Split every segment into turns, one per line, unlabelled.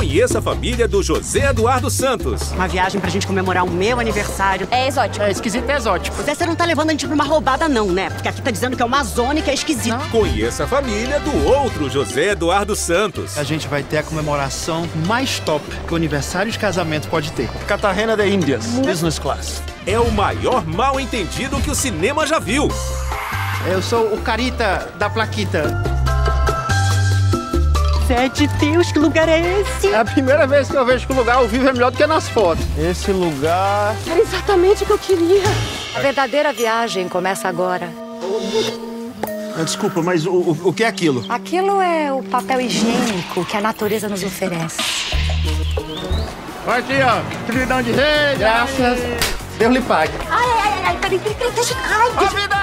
Conheça a família do José Eduardo Santos.
Uma viagem pra gente comemorar o meu aniversário.
É exótico.
É esquisito é exótico.
Zé, você não tá levando a gente pra uma roubada, não, né? Porque aqui tá dizendo que é uma zona e que é esquisito.
Conheça a família do outro José Eduardo Santos.
A gente vai ter a comemoração mais top que o aniversário de casamento pode ter. Cartagena de Índias, business class.
É o maior mal entendido que o cinema já viu.
Eu sou o Carita da Plaquita.
Zé de Deus, que lugar é esse?
É a primeira vez que eu vejo que o lugar ao vivo é melhor do que nas fotos. Esse lugar...
Era exatamente o que eu queria.
A verdadeira viagem começa agora.
Ah, Desculpa, mas o, o, o que é aquilo?
Aquilo é o papel higiênico que a natureza nos oferece.
Olha aqui, ó. Trilhão de rei. Graças. Deus lhe pague.
Ai, ai, ai, ai, peraí, peraí, peraí, deixa. Ai, deixa.
vida!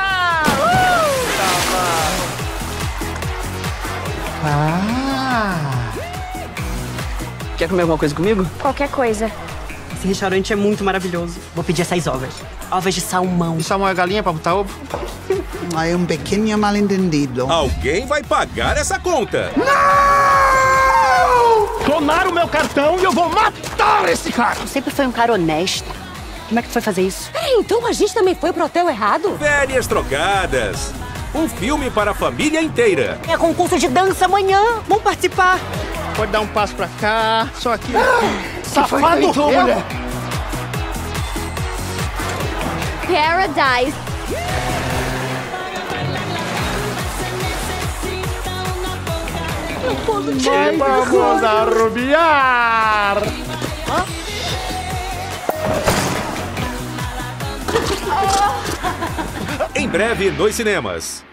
Ah!
Quer comer alguma coisa comigo?
Qualquer coisa.
Esse restaurante é muito maravilhoso. Vou pedir essas ovas. Ovas de salmão.
E salmão é galinha pra botar ovo?
Hay un pequeño malentendido.
Alguém vai pagar essa conta.
Clonaram o meu cartão e eu vou matar esse cara.
Tu sempre foi um cara honesto. Como é que tu foi fazer isso?
Peraí, então a gente também foi pro hotel errado?
Férias trocadas. Um filme para a família inteira.
É concurso de dança amanhã. Vamos participar.
Pode dar um passo pra cá. Só aqui.
Safado!
mulher.
Paradise.
Vamos arrubiar.
Em breve nos cinemas.